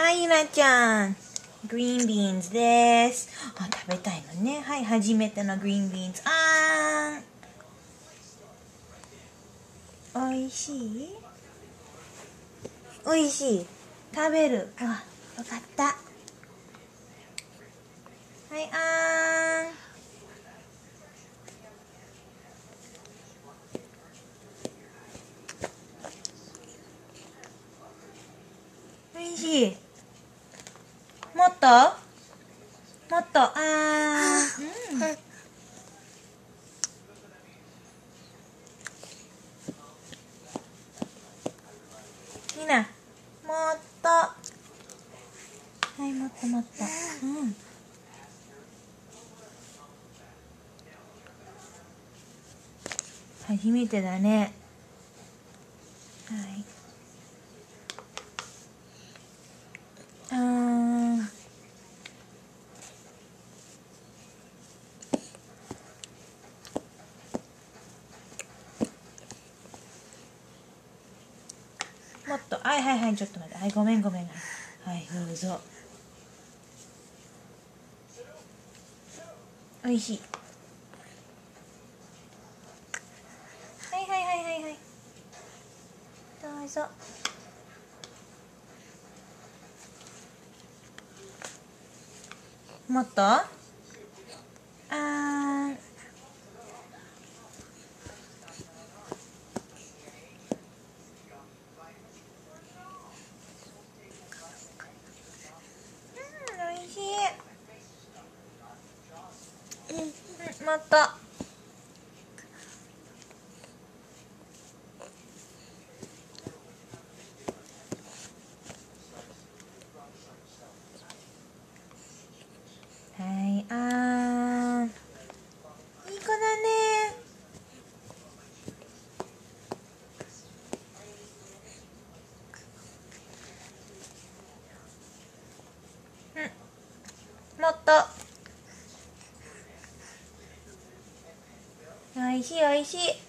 はい、ゆなちゃん。 Green beans です。あ、食べたいのね。はい、初めての green beans。あーん。おいしい？おいしい。食べる。あ、わかった。はい、あーん。おいしい。もっと？もっと？あー、うん、みんなもっと。はいもっともっと。うん。初めてだね。はい。もっとはいはいはいちょっと待って。はいごめんごめん。はいどうぞ。おいしい。はいはいはいはいはい。どうぞ。もっと？うんまた。はいあーいい子だね。うんもっとおいしいおいしい。